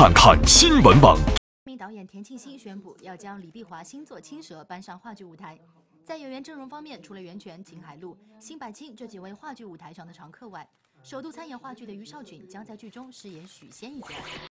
看看新闻网。名导演田沁鑫宣布要将李碧华新作《青蛇》搬上话剧舞台。在演员阵容方面，除了袁泉、秦海璐、辛柏青这几位话剧舞台上的常客外，首度参演话剧的于少君将在剧中饰演许仙一角。